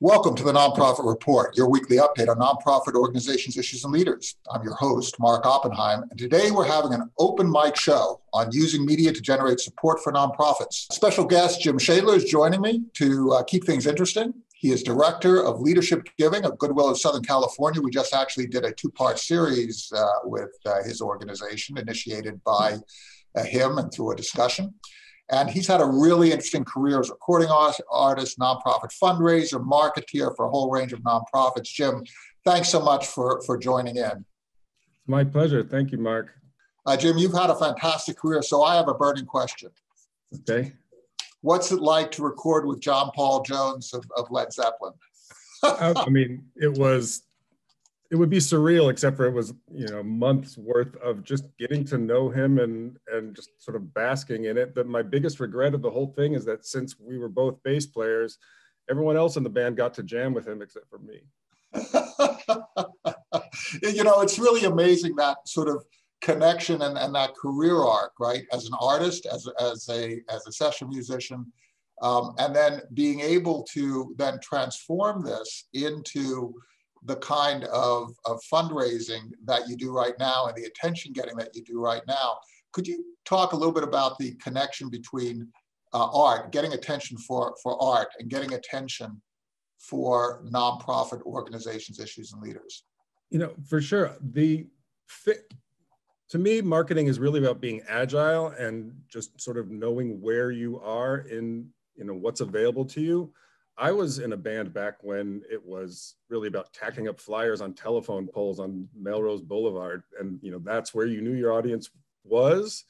Welcome to the Nonprofit Report, your weekly update on nonprofit organizations, issues, and leaders. I'm your host, Mark Oppenheim, and today we're having an open mic show on using media to generate support for nonprofits. Special guest Jim Cheydleur is joining me to uh, keep things interesting. He is director of leadership giving of Goodwill of Southern California. We just actually did a two part series uh, with uh, his organization, initiated by uh, him and through a discussion. And he's had a really interesting career as a recording artist, nonprofit fundraiser, marketeer for a whole range of nonprofits. Jim, thanks so much for, for joining in. It's my pleasure. Thank you, Mark. Uh, Jim, you've had a fantastic career, so I have a burning question. Okay. What's it like to record with John Paul Jones of, of Led Zeppelin? I mean, it was it would be surreal except for it was you know months worth of just getting to know him and and just sort of basking in it. But my biggest regret of the whole thing is that since we were both bass players everyone else in the band got to jam with him except for me. You know it's really amazing that sort of connection and, and that career arc right? As an artist as, as a as a session musician um, and then being able to then transform this into the kind of, of fundraising that you do right now and the attention getting that you do right now. Could you talk a little bit about the connection between uh, art, getting attention for, for art, and getting attention for nonprofit organizations, issues, and leaders? You know, for sure. The fit, to me, marketing is really about being agile and just sort of knowing where you are in, you know, what's available to you. I was in a band back when it was really about tacking up flyers on telephone poles on Melrose Boulevard. And, you know, that's where you knew your audience was,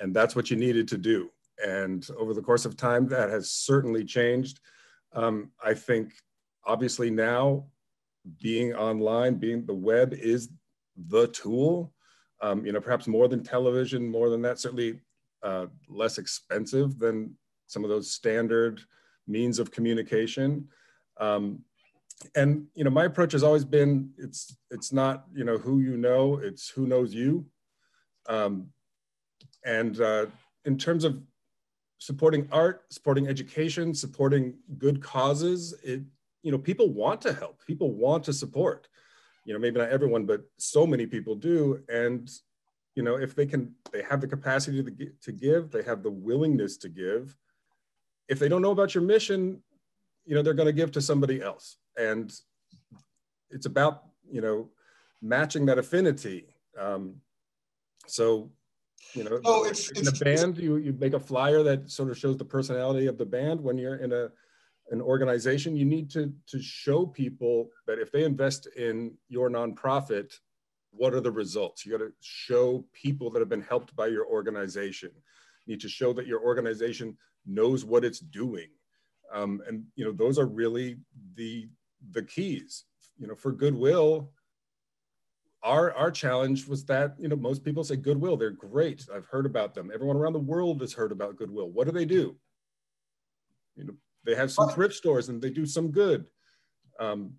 and that's what you needed to do. And over the course of time, that has certainly changed. Um, I think obviously now being online, being the web is the tool, um, you know, perhaps more than television, more than that, certainly uh, less expensive than some of those standard means of communication. Um, and you know, my approach has always been it's it's not you know who you know, it's who knows you. Um, and uh, in terms of supporting art, supporting education, supporting good causes, it you know people want to help, people want to support. You know, maybe not everyone, but so many people do. And you know, if they can, they have the capacity to, to give, they have the willingness to give if they don't know about your mission, you know, they're going to give to somebody else. And it's about, you know, matching that affinity. Um, so, you know, oh, it's, in it's, a band, you, you make a flyer that sort of shows the personality of the band. When you're in a, an organization, you need to, to show people that if they invest in your nonprofit, what are the results? You got to show people that have been helped by your organization. You need to show that your organization knows what it's doing. Um, and you know, those are really the the keys. You know, for goodwill, our our challenge was that you know most people say goodwill they're great. I've heard about them. Everyone around the world has heard about goodwill. What do they do? You know they have some thrift stores and they do some good. Um,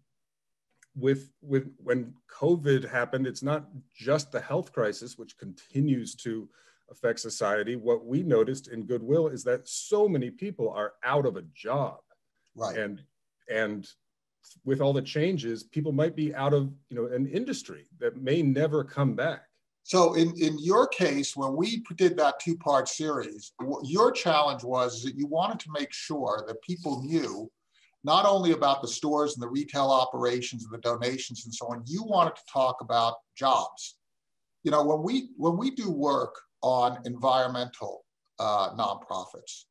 with with when covid happened it's not just the health crisis which continues to affect society, what we noticed in Goodwill is that so many people are out of a job. Right. And and with all the changes, people might be out of you know an industry that may never come back. So in, in your case, when we did that two-part series, your challenge was that you wanted to make sure that people knew not only about the stores and the retail operations and the donations and so on, you wanted to talk about jobs. You know, when we when we do work on environmental uh, nonprofits.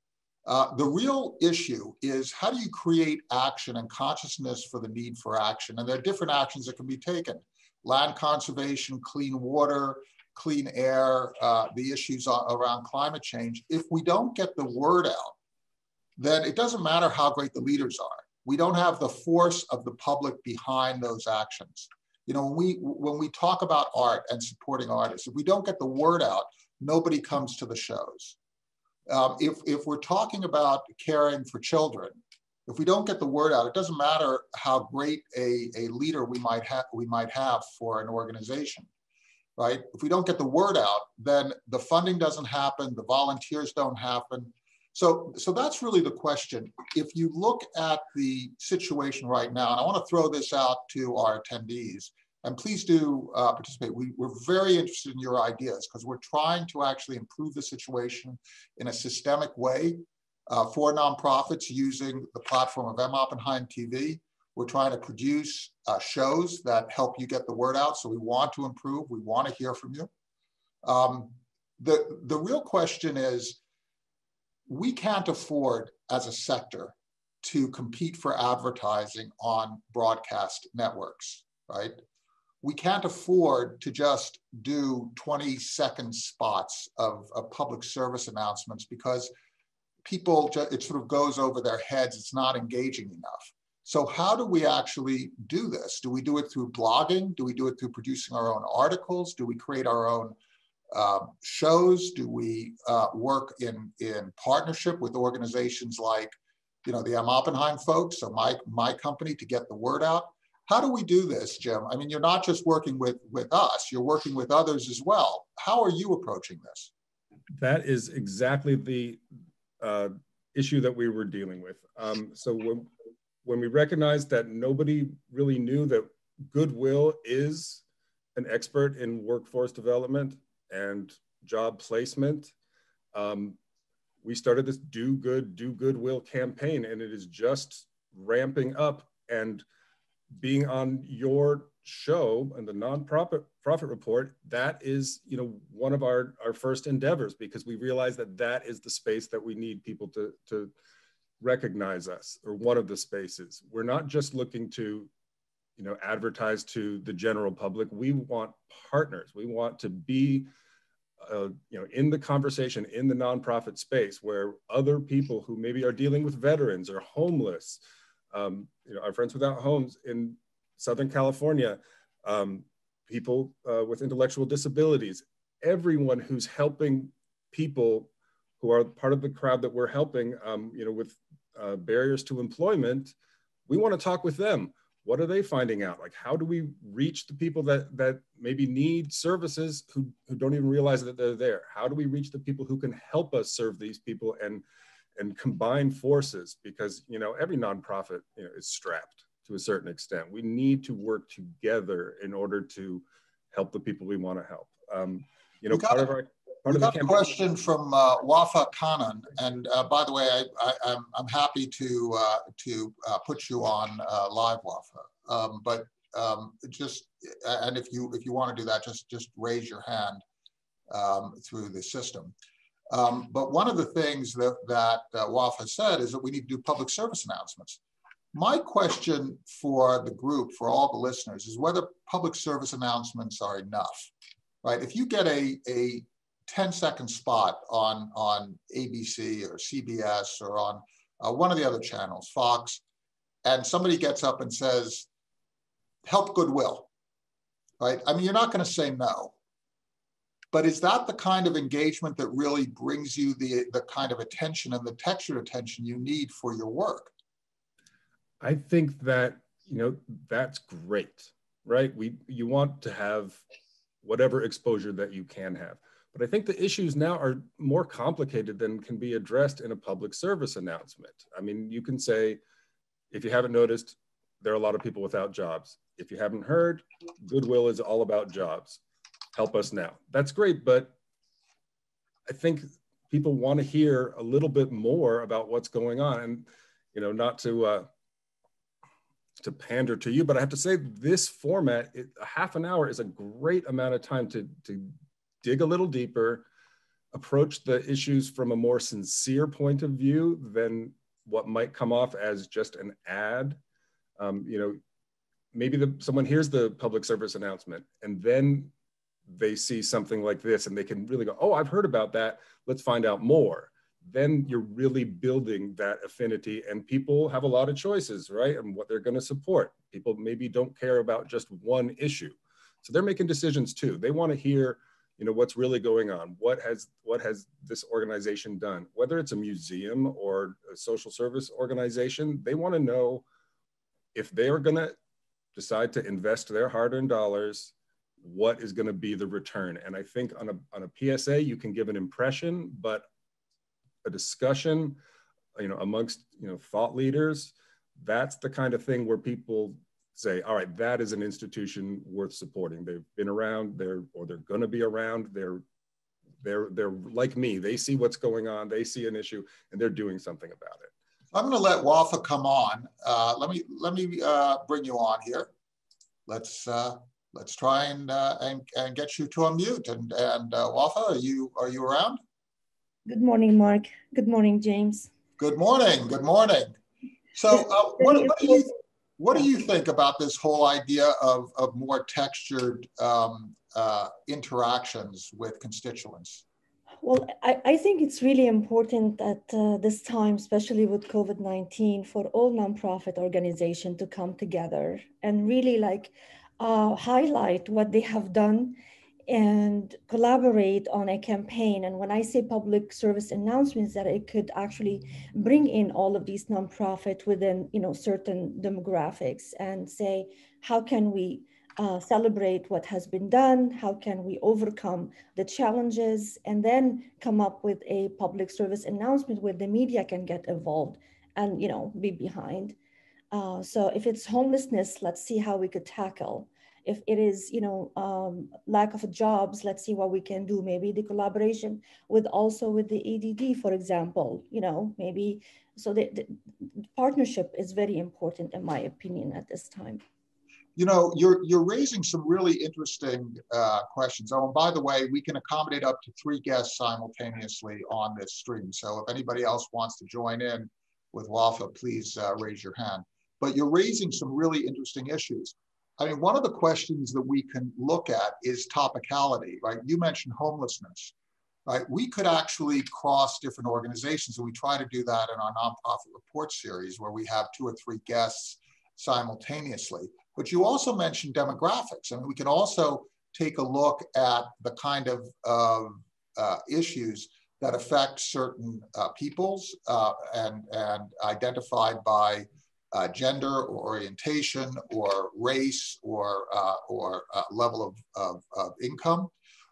Uh, the real issue is how do you create action and consciousness for the need for action? And there are different actions that can be taken land conservation, clean water, clean air, uh, the issues around climate change. If we don't get the word out, then it doesn't matter how great the leaders are. We don't have the force of the public behind those actions. You know, when we when we talk about art and supporting artists, if we don't get the word out, nobody comes to the shows. Um, if, if we're talking about caring for children, if we don't get the word out, it doesn't matter how great a, a leader we might, have we might have for an organization, right? If we don't get the word out, then the funding doesn't happen, the volunteers don't happen, So, so that's really the question. If you look at the situation right now, and I want to throw this out to our attendees, and please do uh, participate. We, we're very interested in your ideas because we're trying to actually improve the situation in a systemic way uh, for nonprofits using the platform of M. Oppenheim TV. We're trying to produce uh, shows that help you get the word out. So we want to improve. We want to hear from you. Um, the, the real question is, we can't afford as a sector to compete for advertising on broadcast networks, right? We can't afford to just do 20 second spots of, of public service announcements because people, it sort of goes over their heads. It's not engaging enough. So how do we actually do this? Do we do it through blogging? Do we do it through producing our own articles? Do we create our own uh, shows? Do we uh, work in, in partnership with organizations like, you know, the M. Oppenheim folks, so my, my company to get the word out? How do we do this, Jim? I mean, you're not just working with, with us, you're working with others as well. How are you approaching this? That is exactly the uh, issue that we were dealing with. Um, so when, when we recognized that nobody really knew that Goodwill is an expert in workforce development, and job placement. Um, we started this do good, do goodwill campaign, and it is just ramping up. And being on your show and the nonprofit profit report, that is, you know, one of our our first endeavors because we realize that that is the space that we need people to to recognize us, or one of the spaces. We're not just looking to you know advertise to the general public we want partners we want to be uh, you know, in the conversation in the nonprofit space where other people who maybe are dealing with veterans or homeless, um, you know, our friends without homes in Southern California, um, people uh, with intellectual disabilities, everyone who's helping people who are part of the crowd that we're helping, um, you know, with uh, barriers to employment, we want to talk with them. What are they finding out? Like how do we reach the people that that maybe need services who, who don't even realize that they're there? How do we reach the people who can help us serve these people and and combine forces because you know every nonprofit you know, is strapped to a certain extent we need to work together in order to help the people we want to help um, you know part of our Part we got a question from uh, Wafa Khannan, and uh, by the way, I, am I'm, I'm happy to uh, to uh, put you on uh, live, Wafa. Um, but um, just and if you if you want to do that, just just raise your hand um, through the system. Um, but one of the things that that uh, Wafa said is that we need to do public service announcements. My question for the group, for all the listeners, is whether public service announcements are enough right? If you get a, a 10 second spot on, on ABC or CBS or on uh, one of the other channels, Fox, and somebody gets up and says, help Goodwill, right? I mean, you're not going to say no. But is that the kind of engagement that really brings you the, the kind of attention and the textured attention you need for your work? I think that, you know, that's great, right? We, you want to have whatever exposure that you can have. But I think the issues now are more complicated than can be addressed in a public service announcement. I mean, you can say, if you haven't noticed, there are a lot of people without jobs. If you haven't heard, Goodwill is all about jobs. Help us now. That's great, but I think people want to hear a little bit more about what's going on. And, you know, not to, uh, to pander to you, but I have to say this format, it, a half an hour is a great amount of time to, to dig a little deeper, approach the issues from a more sincere point of view than what might come off as just an ad. Um, you know, maybe the, someone hears the public service announcement and then they see something like this and they can really go, oh, I've heard about that. Let's find out more. Then you're really building that affinity, and people have a lot of choices, right? And what they're going to support. People maybe don't care about just one issue. So they're making decisions too. They want to hear you know what's really going on what has what has this organization done whether it's a museum or a social service organization they want to know if they are going to decide to invest their hard-earned dollars what is going to be the return and i think on a, on a psa you can give an impression but a discussion, you know, amongst you know thought leaders, that's the kind of thing where people say, all right, that is an institution worth supporting. They've been around, they're or they're going to be around. They're they're they're like me. They see what's going on. They see an issue, and they're doing something about it. I'm going to let Wafa come on. Uh, let me let me uh, bring you on here. Let's uh, let's try and, uh, and and get you to unmute. And and uh, Wafa, are you are you around? Good morning, Mark. Good morning, James. Good morning. Good morning. So, uh, what, what, do you what do you think about this whole idea of of more textured um, interactions with constituents? Well, I, I think it's really important at uh, this time, especially with COVID 19, for all nonprofit organizations to come together and really like uh, highlight what they have done and collaborate on a campaign. And when I say public service announcements, that it could actually bring in all of these nonprofit within you know certain demographics and say, how can we uh, celebrate what has been done, how can we overcome the challenges, and then come up with a public service announcement where the media can get involved and you know be behind. Uh, so if it's homelessness, let's see how we could tackle. If it is, you know, um, lack of jobs, let's see what we can do. Maybe the collaboration with also with the ADD, for example, you know, maybe. So the, the partnership is very important, in my opinion, at this time you know, you're you're raising some really interesting uh, questions. Oh, and by the way, we can accommodate up to three guests simultaneously on this stream. So if anybody else wants to join in with WAFA, please uh, raise your hand. But you're raising some really interesting issues. I mean, one of the questions that we can look at is topicality, right? You mentioned homelessness, right? We could actually cross different organizations, and we try to do that in our nonprofit report series, where we have two or three guests simultaneously but you also mentioned demographics. I mean, we can also take a look at the kind of uh, issues that affect certain uh, peoples uh, and, and identified by uh, gender or orientation or race or, uh, or uh, level of, of, of, income.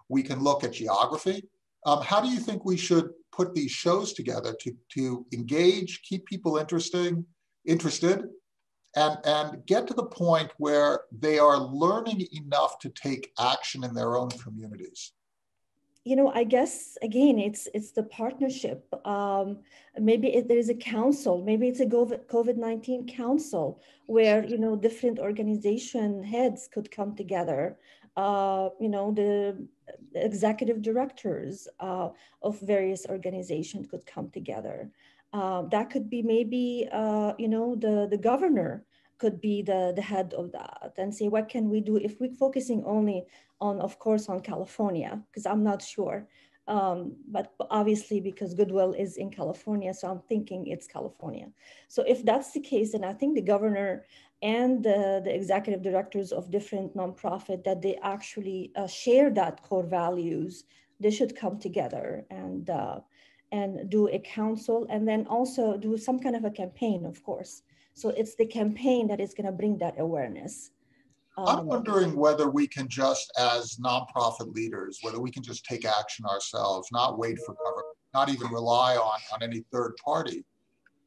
We can look at geography. Um, how do you think we should put these shows together to, to engage, keep people interesting, interested, and, and get to the point where they are learning enough to take action in their own communities you know i guess again it's it's the partnership um, maybe it, there is a council maybe it's a covid-19 council where you know different organization heads could come together uh, you know the executive directors uh, of various organizations could come together. Uh, that could be maybe, uh, you know, the, the governor could be the, the head of that and say, what can we do if we're focusing only on, of course, on California, because I'm not sure. Um, but obviously because Goodwill is in California, so I'm thinking it's California. So if that's the case, then I think the governor and the, the executive directors of different nonprofit that they actually uh, share that core values, they should come together and uh, and do a council and then also do some kind of a campaign, of course. So it's the campaign that is going to bring that awareness. Um, I'm wondering whether we can just, as nonprofit leaders, whether we can just take action ourselves, not wait for government, not even rely on, on any third party.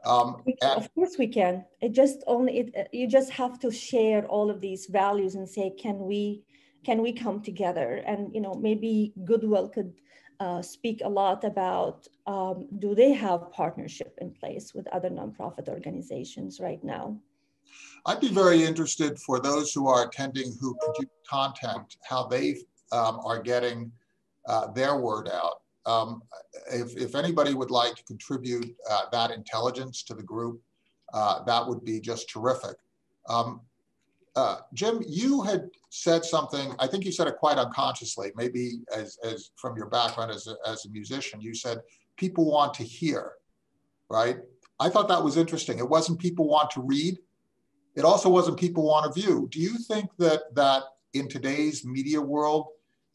Um, and, of course we can. It just only it, you just have to share all of these values and say, can we can we come together? And you know maybe Goodwill could uh, speak a lot about um, do they have partnership in place with other nonprofit organizations right now? I'd be very interested for those who are attending who produce content, how they um, are getting uh, their word out. Um, if, if anybody would like to contribute uh, that intelligence to the group, uh, that would be just terrific. Um, uh, Jim, you had said something, I think you said it quite unconsciously, maybe as, as from your background as a, as a musician, you said people want to hear, right? I thought that was interesting. It wasn't people want to read. It also wasn't people want to view. Do you think that that in today's media world,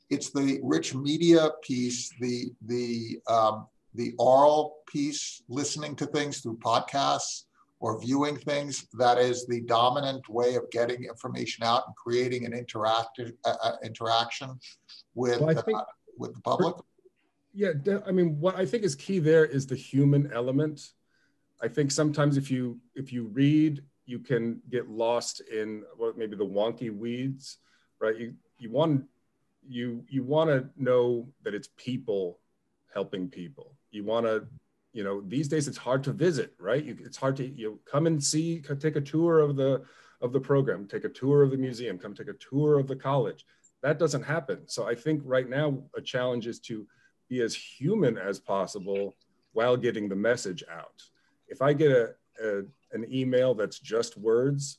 it's the rich media piece, the the um, the oral piece, listening to things through podcasts, or viewing things that is the dominant way of getting information out and creating an interactive uh, uh interaction with, well, uh, with the public? Yeah, I mean, what I think is key there is the human element. I think sometimes if you if you read, you can get lost in what maybe the wonky weeds, right? You you want you you want to know that it's people helping people. You want to, you know, these days it's hard to visit, right? You, it's hard to you come and see, take a tour of the of the program, take a tour of the museum, come take a tour of the college. That doesn't happen. So I think right now a challenge is to be as human as possible while getting the message out. If I get a, a an email that's just words,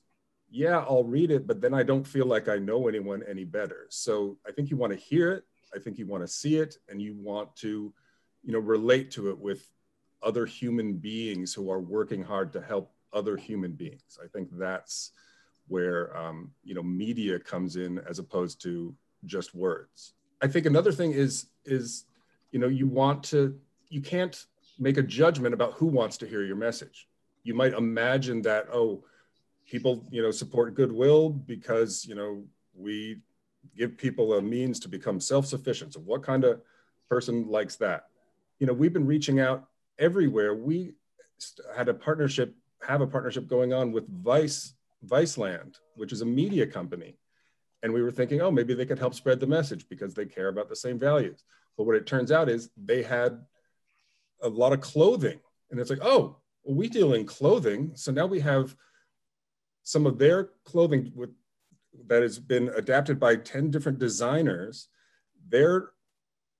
yeah, I'll read it, but then I don't feel like I know anyone any better. So I think you want to hear it. I think you want to see it and you want to, you know, relate to it with other human beings who are working hard to help other human beings. I think that's where, um, you know, media comes in as opposed to just words. I think another thing is, is, you know, you want to, you can't make a judgment about who wants to hear your message. You might imagine that, oh, people you know support goodwill because you know we give people a means to become self-sufficient so what kind of person likes that you know we've been reaching out everywhere we had a partnership have a partnership going on with vice viceland which is a media company. And we were thinking oh maybe they could help spread the message because they care about the same values. But what it turns out is they had a lot of clothing. And it's like oh well, we deal in clothing. So now we have some of their clothing with, that has been adapted by 10 different designers, they're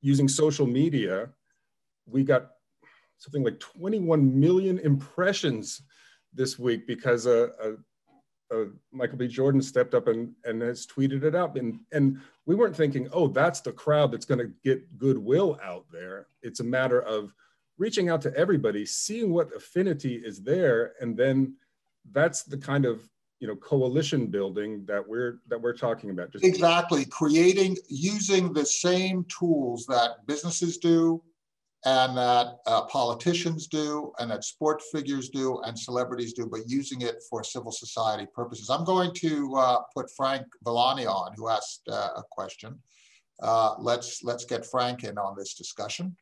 using social media. We got something like 21 million impressions this week because uh, uh, uh, Michael B. Jordan stepped up and, and has tweeted it out. And, and we weren't thinking, oh, that's the crowd that's going to get goodwill out there. It's a matter of reaching out to everybody, seeing what affinity is there, and then that's the kind of you know coalition building that we're that we're talking about Just exactly creating using the same tools that businesses do and that uh, politicians do and that sport figures do and celebrities do but using it for civil society purposes i'm going to uh, put frank villani on who asked uh, a question uh, let's let's get frank in on this discussion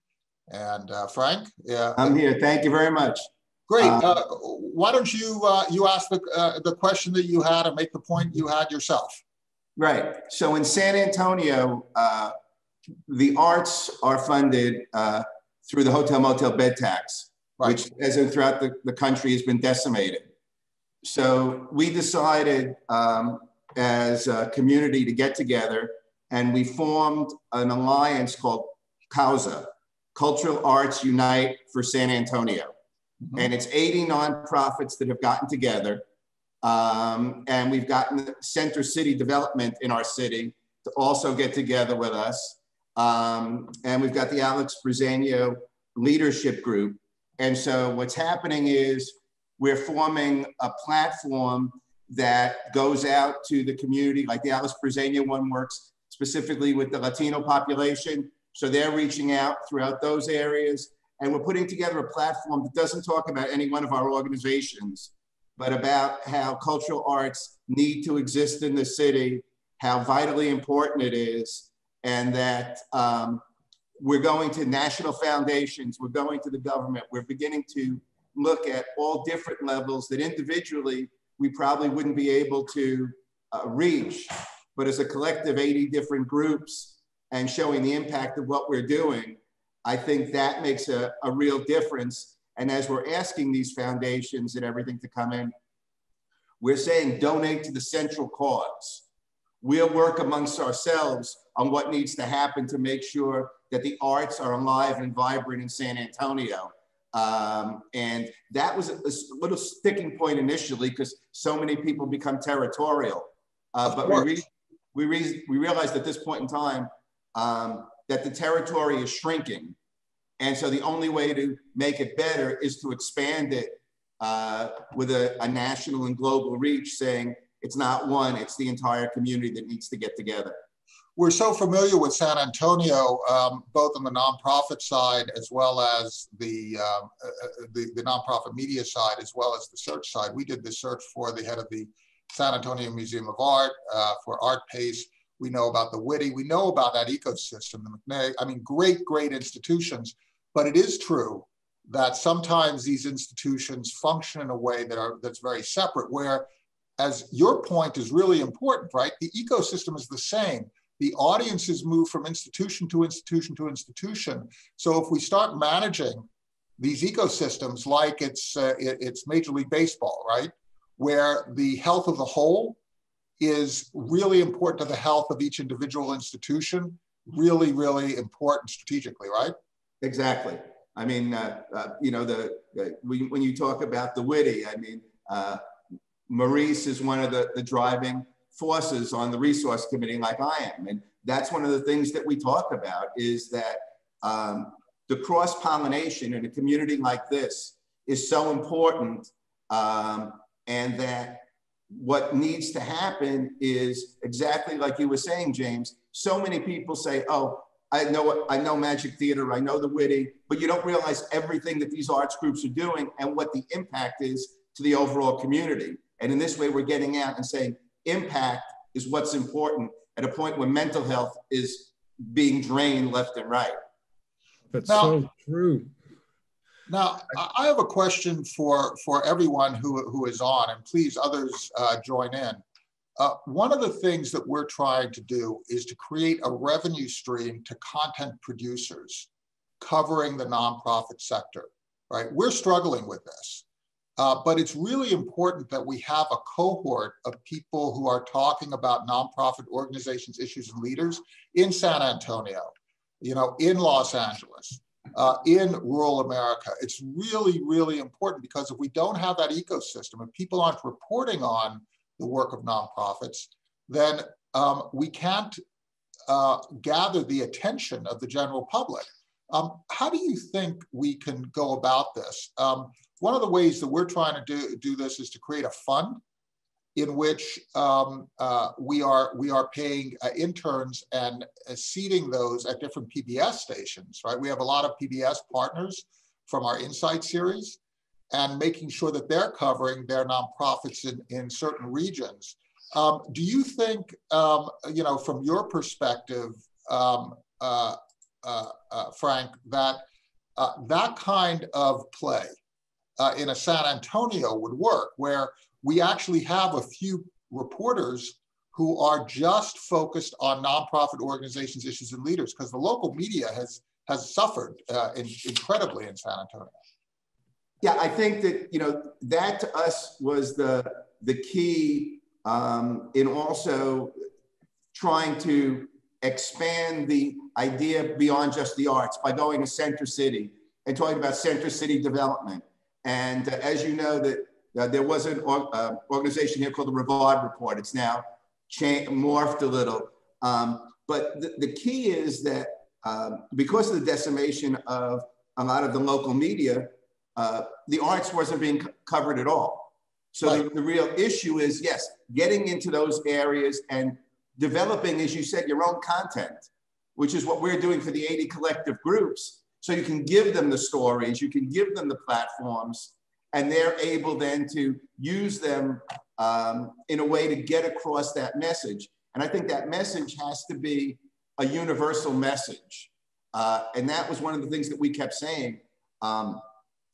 and uh, frank yeah i'm here thank you very much Great. Uh, uh, why don't you uh, you ask the uh, the question that you had and make the point you had yourself? Right. So in San Antonio, uh, the arts are funded uh, through the hotel motel bed tax, right. which, as in throughout the, the country, has been decimated. So we decided um, as a community to get together, and we formed an alliance called CAUSA, Cultural Arts Unite for San Antonio. Mm-hmm. And it's 80 nonprofits that have gotten together. Um, and we've gotten Center City Development in our city to also get together with us. Um, and we've got the Alex Briseno Leadership Group. And so what's happening is we're forming a platform that goes out to the community, like the Alex Briseno one works specifically with the Latino population. So they're reaching out throughout those areas. And we're putting together a platform that doesn't talk about any one of our organizations, but about how cultural arts need to exist in the city, how vitally important it is, and that um, we're going to national foundations, we're going to the government, we're beginning to look at all different levels that individually we probably wouldn't be able to uh, reach, but as a collective 80 different groups and showing the impact of what we're doing, I think that makes a, a real difference. And as we're asking these foundations and everything to come in, we're saying donate to the central cause. We'll work amongst ourselves on what needs to happen to make sure that the arts are alive and vibrant in San Antonio. Um, and that was a, little sticking point initially because so many people become territorial. Uh, but we, re we, re we realized at this point in time um, that the territory is shrinking. And so the only way to make it better is to expand it uh, with a, a national and global reach, saying it's not one, it's the entire community that needs to get together we're so familiar with San Antonio, um, both on the nonprofit side as well as the, um, uh, uh, the, the nonprofit media side, as well as the search side. We did the search for the head of the San Antonio Museum of Art uh, for Art Pace We know about the Witte. We know about that ecosystem, the McNay. I mean, great, great institutions. But it is true that sometimes these institutions function in a way that are that's very separate. Where, as your point is really important, right? The ecosystem is the same. The audiences move from institution to institution to institution. So if we start managing these ecosystems like it's uh, it, it's Major League Baseball, right, where the health of the whole is really important to the health of each individual institution. Really, really important strategically, right? Exactly. I mean, uh, uh, you know, the, when you talk about the Witte, I mean, uh, Maurice is one of the, the driving forces on the resource committee, like I am, and that's one of the things that we talk about is that um, the cross pollination in a community like this is so important, um, and that what needs to happen is exactly like you were saying, James. So many people say, "Oh, I know I know Magik Theatre, I know the Witte, but you don't realize everything that these arts groups are doing and what the impact is to the overall community. And in this way, we're getting out and saying impact is what's important at a point where mental health is being drained left and right. That's now, so true. Now, I have a question for for everyone who who is on, and please others uh, join in. Uh, one of the things that we're trying to do is to create a revenue stream to content producers covering the nonprofit sector, right? We're struggling with this, uh, but it's really important that we have a cohort of people who are talking about nonprofit organizations, issues, and leaders in San Antonio, you know, in Los Angeles, uh, in rural America. It's really, really important because if we don't have that ecosystem, if people aren't reporting on the work of nonprofits, then um, we can't uh, gather the attention of the general public. Um, how do you think we can go about this? Um, one of the ways that we're trying to do, do this is to create a fund in which um, uh, we are we are paying uh, interns and uh, seeding those at different PBS stations. Right, we have a lot of PBS partners from our Insight series, and making sure that they're covering their nonprofits in, in certain regions. Um, do you think, um, you know, from your perspective, um, uh, uh, uh, Frank, that that kind of play uh, in a San Antonio would work, where we actually have a few reporters who are just focused on nonprofit organizations, issues, and leaders, because the local media has has suffered uh, in, incredibly in San Antonio. Yeah, I think that you know that to us was the the key um, in also trying to expand the idea beyond just the arts by going to Center City and talking about Center City development. And uh, as you know, that uh, there was an uh, organization here called the Rivard Report. It's now morphed a little. Um, but the, the, key is that um, because of the decimation of a lot of the local media, uh, the arts wasn't being covered at all. So right. the, the real issue is, yes, getting into those areas and developing, as you said, your own content, which is what we're doing for the 80 collective groups. So you can give them the stories, you can give them the platforms, and they're able then to use them um, in a way to get across that message. And I think that message has to be a universal message. Uh, and that was one of the things that we kept saying. Um,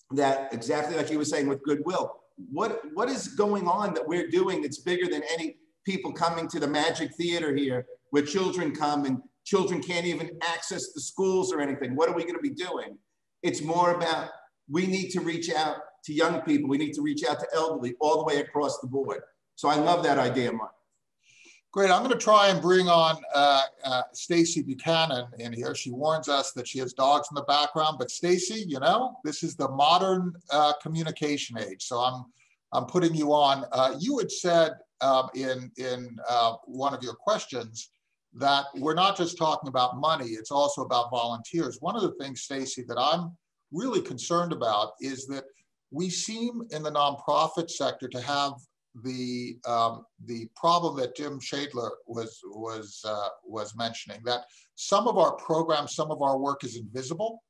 that exactly like you were saying with goodwill what what is going on that we're doing that's bigger than any people coming to the Magik Theatre here where children come and children can't even access the schools or anything what are we going to be doing it's more about we need to reach out to young people we need to reach out to elderly all the way across the board so i love that idea mark Great. I'm going to try and bring on uh, uh, Stacy Buchanan in here. She warns us that she has dogs in the background, but Stacy, you know, this is the modern uh, communication age. So I'm, I'm putting you on. Uh, you had said um, in, in uh, one of your questions that we're not just talking about money, it's also about volunteers. One of the things, Stacy, that I'm really concerned about is that we seem in the nonprofit sector to have the um, the problem that Jim Cheydleur was was uh, was mentioning that some of our programs, some of our work is invisible.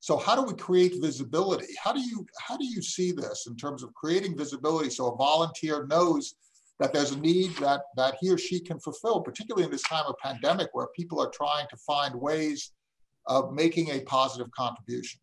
So how do we create visibility? How do you how do you see this in terms of creating visibility so a volunteer knows that there's a need that, that he or she can fulfill, particularly in this time of pandemic where people are trying to find ways of making a positive contribution?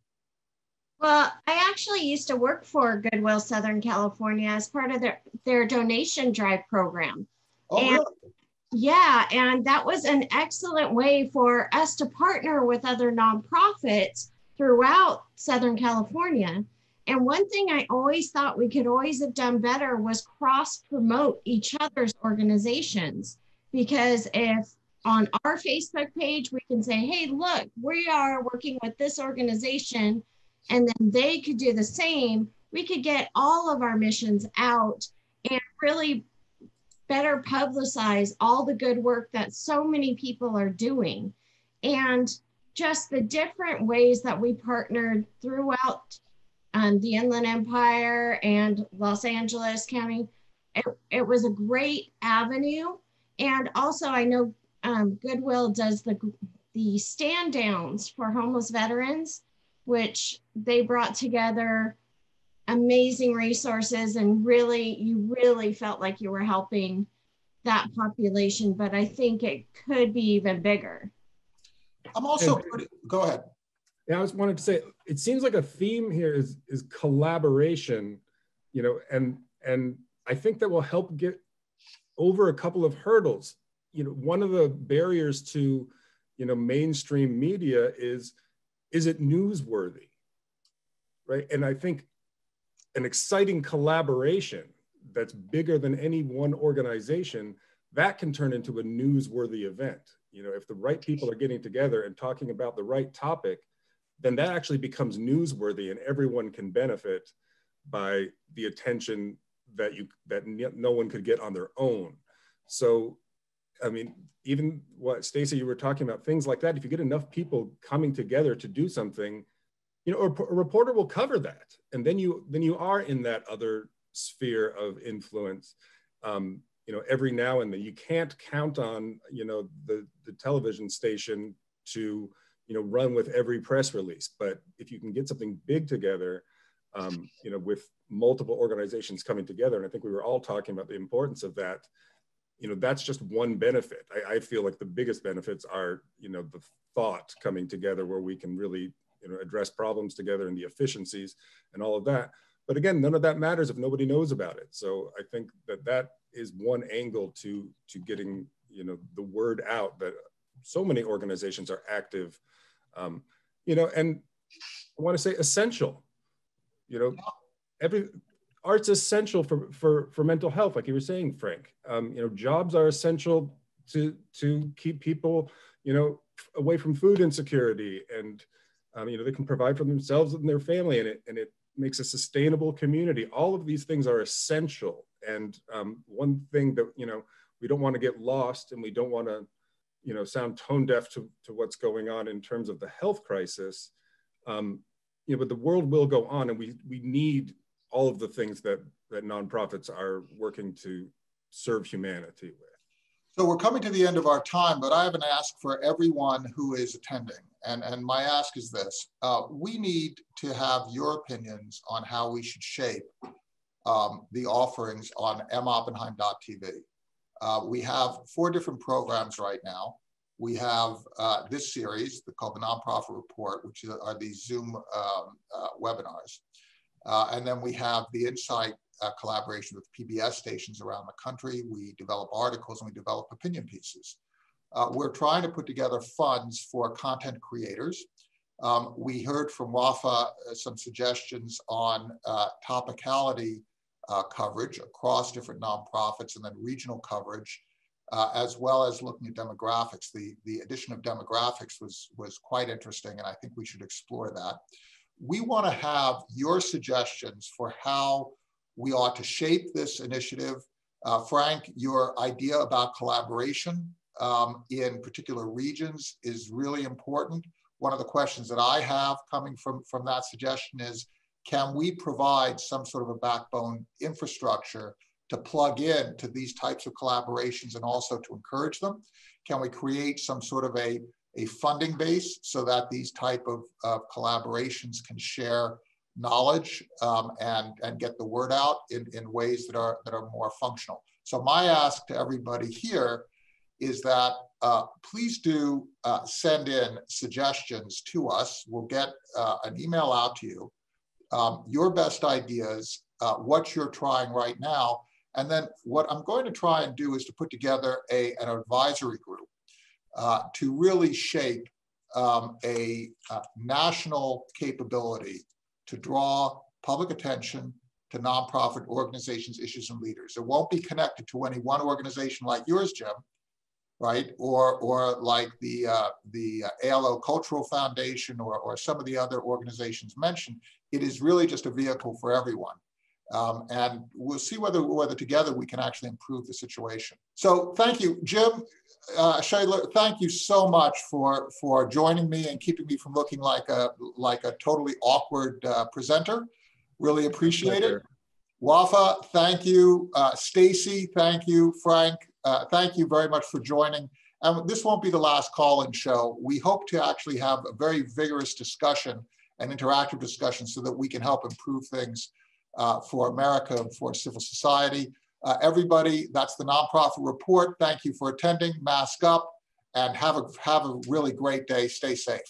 Well, I actually used to work for Goodwill Southern California as part of their, their donation drive program. Oh, and, really? Yeah, and that was an excellent way for us to partner with other nonprofits throughout Southern California. And one thing I always thought we could always have done better was cross promote each other's organizations. Because if on our Facebook page, we can say, hey, look, we are working with this organization, and then they could do the same, we could get all of our missions out and really better publicize all the good work that so many people are doing. And just the different ways that we partnered throughout um, the Inland Empire and Los Angeles County. It, it was a great avenue. And also, I know um, Goodwill does the, the stand downs for homeless veterans, which they brought together amazing resources and really, you really felt like you were helping that population, but I think it could be even bigger. I'm also pretty, go ahead. Yeah, I just wanted to say it seems like a theme here is is collaboration, you know, and and I think that will help get over a couple of hurdles. You know, one of the barriers to, you know, mainstream media is is it newsworthy? Right? And I think an exciting collaboration that's bigger than any one organization, that can turn into a newsworthy event. You know, if the right people are getting together and talking about the right topic, then that actually becomes newsworthy and everyone can benefit by the attention that you that no one could get on their own. So, I mean, even what Stacy you were talking about things like that. If you get enough people coming together to do something, you know, a, a reporter will cover that, and then you then you are in that other sphere of influence. Um, you know, every now and then you can't count on you know the the television station to you know run with every press release. But if you can get something big together um, you know with multiple organizations coming together and i think we were all talking about the importance of that you know that's just one benefit. I, I feel like the biggest benefits are you know the thought coming together where we can really you know address problems together and the efficiencies and all of that. But again none of that matters if nobody knows about it. So i think that that is one angle to to getting you know the word out that so many organizations are active um, you know, and I want to say essential. You know, every art's essential for for for mental health, like you were saying, Frank. Um, you know, jobs are essential to to keep people, you know, away from food insecurity, and um, you know, they can provide for themselves and their family, and it and it makes a sustainable community. All of these things are essential. And um, one thing that you know we don't want to get lost, and we don't want to you know, sound tone deaf to, to what's going on in terms of the health crisis. Um, you know, but the world will go on and we, we need all of the things that, that nonprofits are working to serve humanity with. So we're coming to the end of our time, but I have an ask for everyone who is attending. And, and my ask is this, uh, we need to have your opinions on how we should shape um, the offerings on moppenheim.tv. Uh, we have four different programs right now. We have uh, this series called the Nonprofit Report, which are these Zoom um, uh, webinars. Uh, and then we have the Insight uh, collaboration with PBS stations around the country. We develop articles and we develop opinion pieces. We're trying to put together funds for content creators. Um, we heard from Wafa some suggestions on topicality uh, coverage across different nonprofits and then regional coverage, uh, as well as looking at demographics. The, the addition of demographics was, was quite interesting, and I think we should explore that. We want to have your suggestions for how we ought to shape this initiative. Uh, Frank, your idea about collaboration um, in particular regions is really important. One of the questions that I have coming from, from that suggestion is, can we provide some sort of a backbone infrastructure to plug in to these types of collaborations and also to encourage them? Can we create some sort of a, a funding base so that these type of, of collaborations can share knowledge um, and, and get the word out in, in ways that are, that are more functional? So my ask to everybody here is that uh, please do uh, send in suggestions to us. We'll get uh, an email out to you, um, your best ideas, uh, what you're trying right now. And then what I'm going to try and do is to put together a, an advisory group uh, to really shape um, a uh, national capability to draw public attention to nonprofit organizations, issues, and leaders. It won't be connected to any one organization like yours, Jim, right? Or, or like the, uh, the uh, ALO Cultural Foundation or, or some of the other organizations mentioned. It is really just a vehicle for everyone. Um, and we'll see whether, whether together we can actually improve the situation. So thank you, Jim, uh, Shayla, thank you so much for, for joining me and keeping me from looking like a, like a totally awkward uh, presenter. Really appreciate it. Wafa, thank you. Uh, Stacy, thank you. Frank, uh, thank you very much for joining. And this won't be the last call-in show. We hope to actually have a very vigorous discussion and interactive discussion so that we can help improve things uh, for America and for civil society. Uh, everybody, that's the nonprofit report. Thank you for attending. Mask up and have a, have a really great day. Stay safe.